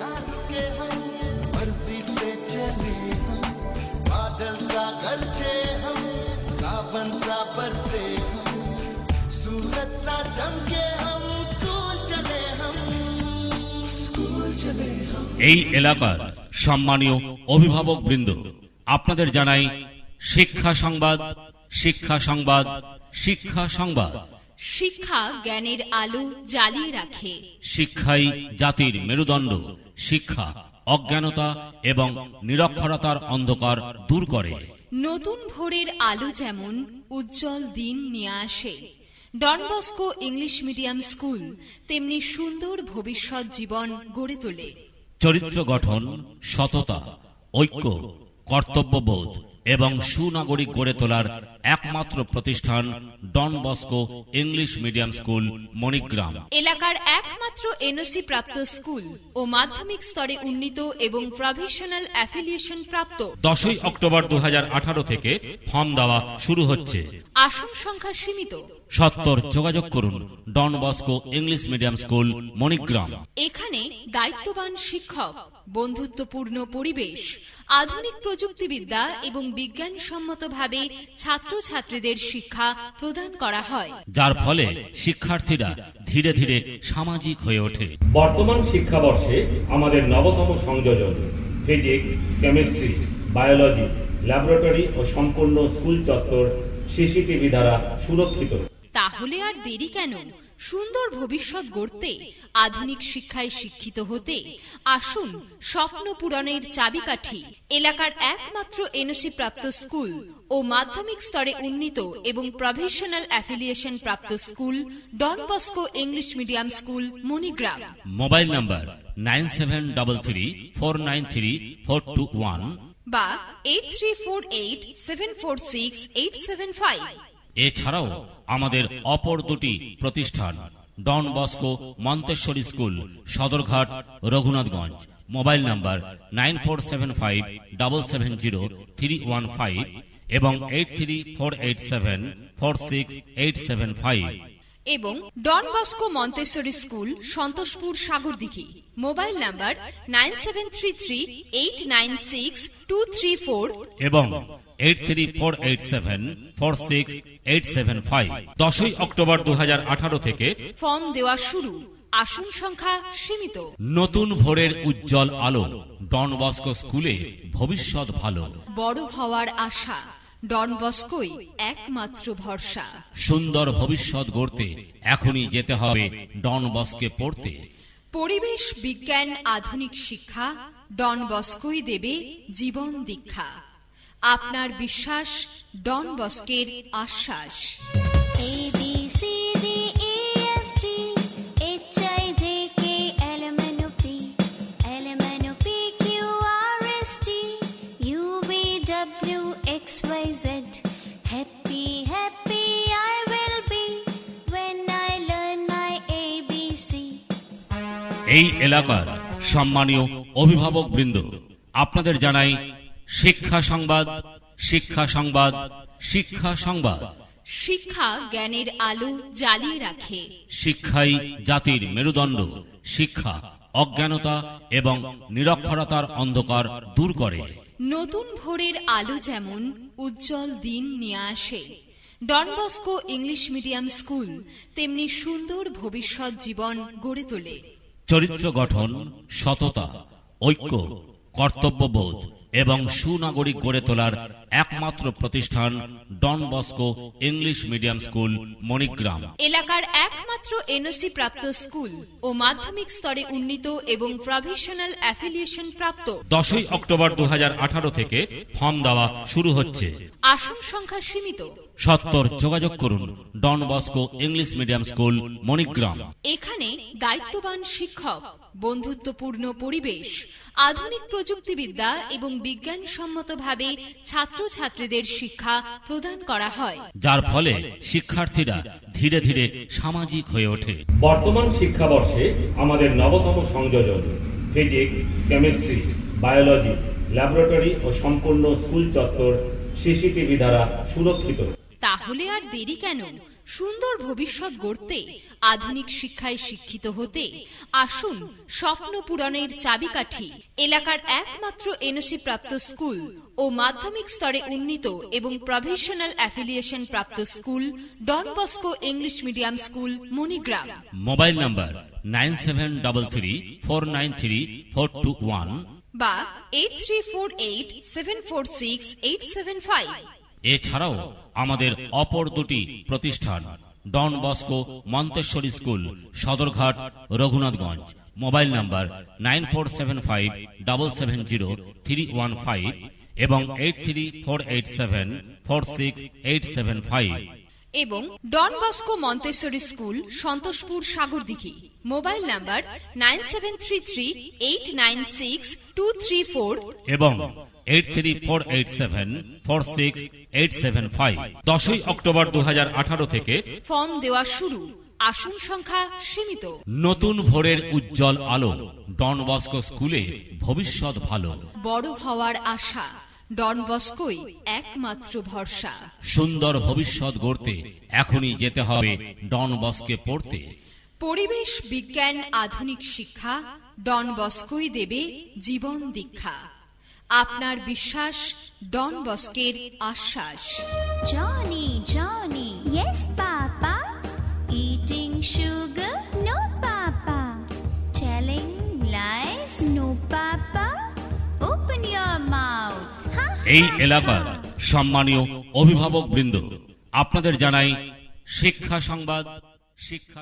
ना रुके हम मर्जी से चले हम बादल सा गरजे हम सावन सा बरसे हम सूरज सा चमके हम स्कूल चले हम स्कूल चले हम এই এলাকার সম্মানীয় অভিভাবক বৃন্দ আপনাদের জানাই শিক্ষা সংবাদ শিক্ষা সংবাদ শিক্ষা সংবাদ শিক্ষা জ্ঞানের আলো জ্বালিয়ে রাখে। শিক্ষাই জাতির মেরুদণ্ড। শিক্ষা অজ্ঞানতা এবং নিরক্ষরতার অন্ধকার দূর করে। নতুন ভোরের আলো যেমন উজ্জ্বল দিন নিয়ে আসে। ডনবস্কো ইংলিশ মিডিয়াম স্কুল তেমনি সুন্দর ভবিষ্যৎ জীবন গড়ে তোলে। চরিত্র গঠন সততা ঐক্য কর্তব্যবোধ এবং সুনাগরিক গড়ে তোলার একমাত্র প্রতিষ্ঠান Don Bosco English medium school Manigram. এলাকার একমাত্র এনওসি প্রাপ্ত স্কুল ও মাধ্যমিক স্তরে উন্নীত এবং প্রভিশনাল অ্যাফিলিয়েশন প্রাপ্ত। দশই অক্টোবর দু থেকে ফর্ম দেওয়া শুরু হচ্ছে। আসন সংখ্যা সীমিত। সত্তর যোগাযোগ করুন Don Bosco English medium school Manigram. এখানে দায়িত্ববান শিক্ষক বন্ধুত্বপূর্ণ পরিবেশ আধুনিক প্রযুক্তিবিদ্যা এবং বিজ্ঞানসম্মতভাবে ছাত্রছাত্রীদের শিক্ষা প্রদান করা হয়। যার ফলে শিক্ষার্থীরা ধীরে ধীরে সামাজিক হয়ে ওঠে। বর্তমান শিক্ষাবর্ষে আমাদের নবতম সংযোজন ফিজিক্স কেমিস্ট্রি বায়োলজি ল্যাবরেটরি ও সম্পূর্ণ স্কুল চত্বর সিসিটিভি দ্বারা সুরক্ষিত। তাহলে আর দেরি কেন? সুন্দর ভবিষ্যৎ গড়তে, আধুনিক শিক্ষায় শিক্ষিত হতে, আসুন স্বপ্ন পূরণের চাবিকাঠি, এলাকার একমাত্র এনওসি প্রাপ্ত স্কুল ও মাধ্যমিক স্তরে উন্নীত এবং প্রফেশনাল অ্যাফিলিয়েশন প্রাপ্ত school Don Bosco English medium school, Manigram. Mobile number nine seven double three four nine three four two one বা eight three four eight seven four six eight seven five এছাড়াও আমাদের অপর দুটি প্রতিষ্ঠান Don Bosco Montessori school Sadarghat Raghunathganj. Mobile number nine four seven five double seven zero three one five এবং eight three four eight seven four six eight seven five. এবং Don Bosco Montessori school Santoshpur Sagardighi. Mobile number nine seven three three eight nine six two three four. এবং eight three four eight seven four six eight seven five দশই October দু হাজার আঠারো থেকে form দেওয়া শুরু। আসন সংখ্যা সীমিত। নতুন ভোরের উজ্জ্বল আলো। ডন বস্কো স্কুলে ভবিষ্যৎ ভালো। বড় হওয়ার আশা। ডন বস্কোই একমাত্র ভরসা। সুন্দর ভবিষ্যৎ গড়তে এখনই যেতে হবে ডন বস্কে পড়তে। পরিবেশ বিজ্ঞান আধুনিক শিক্ষা ডন বস্কোই দেবে জীবন দীক্ষা। আপনার বিশ্বাস ডন বস্কের আশ্বাস। এই এলাকার সম্মানীয় অভিভাবক বৃন্দ আপনাদের জানাই শিক্ষা সংবাদ শিক্ষা সংবাদ শিক্ষা সংবাদ। শিক্ষা জ্ঞানের আলো জ্বালিয়ে রাখে। শিক্ষাই জাতির মেরুদণ্ড। শিক্ষা অজ্ঞানতা এবং নিরক্ষরতার অন্ধকার দূর করে। নতুন ভোরের আলো যেমন উজ্জ্বল দিন নিয়ে আসে। ডনবস্কো ইংলিশ মিডিয়াম স্কুল তেমনি সুন্দর ভবিষ্যৎ জীবন গড়ে তোলে। চরিত্র গঠন সততা ঐক্য কর্তব্যবোধ এবং সুনাগরিক গড়ে তোলার একমাত্র প্রতিষ্ঠান Don Bosco English medium school Manigram. এলাকার একমাত্র এনওসি প্রাপ্ত স্কুল ও মাধ্যমিক স্তরে উন্নীত এবং প্রভিশনাল অ্যাফিলিয়েশন প্রাপ্ত। দশই অক্টোবর দু থেকে ফর্ম দেওয়া শুরু হচ্ছে। আসন সংখ্যা সীমিত। সত্তর যোগাযোগ করুন Don Bosco English medium school Manigram. এখানে দায়িত্ববান শিক্ষক বন্ধুত্বপূর্ণ পরিবেশ আধুনিক প্রযুক্তিবিদ্যা এবং বিজ্ঞানসম্মতভাবে ছাত্রছাত্রীদের শিক্ষা প্রদান করা হয়। যার ফলে শিক্ষার্থীরা ধীরে ধীরে সামাজিক হয়ে ওঠে। বর্তমান শিক্ষাবর্ষে আমাদের নবতম সংযোজন ফিজিক্স কেমিস্ট্রি বায়োলজি ল্যাবরেটরি ও সম্পূর্ণ স্কুল চত্বর সিসিটিভি দ্বারা সুরক্ষিত। তাহলে আর দেরি কেন? সুন্দর ভবিষ্যৎ গড়তে, আধুনিক শিক্ষায় শিক্ষিত হতে। আসুন, স্বপ্ন পূরণের চাবিকাঠি, এলাকার একমাত্র এনওসি প্রাপ্ত স্কুল ও মাধ্যমিক স্তরে উন্নীত এবং প্রফেশনাল অ্যাফিলিয়েশন প্রাপ্ত school Don Bosco English medium school, Manigram. Mobile number nine seven double three four nine three four two one বা eight three four eight seven four six eight seven five এছাড়াও আমাদের অপর দুটি প্রতিষ্ঠান Don Bosco Montessori school Sadarghat Raghunathganj. Mobile number nine four seven five double seven zero three one five এবং eight three four eight seven four six eight seven five. এবং Don Bosco Montessori school Santoshpur Sagardighi. Mobile number nine seven three three eight nine six two three four. এবং eight three four eight seven four six eight seven five দশই October দু হাজার আঠারো থেকে form দেওয়া শুরু। আসন সংখ্যা সীমিত। নতুন ভোরের উজ্জ্বল আলো। ডন বস্কো স্কুলে ভবিষ্যৎ ভালো। বড় হওয়ার আশা। ডন বস্কোই একমাত্র ভরসা। সুন্দর ভবিষ্যৎ গড়তে এখনই যেতে হবে ডন বস্কে পড়তে। পরিবেশ বিজ্ঞান আধুনিক শিক্ষা। ডন বস্কোই দেবে জীবন দীক্ষা। আপনার বিশ্বাস ডন বস্কের আশ্বাস। জানি জানি yes papa eating sugar no papa telling lies no papa open your mouth এই এলাকার সম্মানীয় অভিভাবক বৃন্দ আপনাদের জানাই শিক্ষা সংবাদ শিক্ষা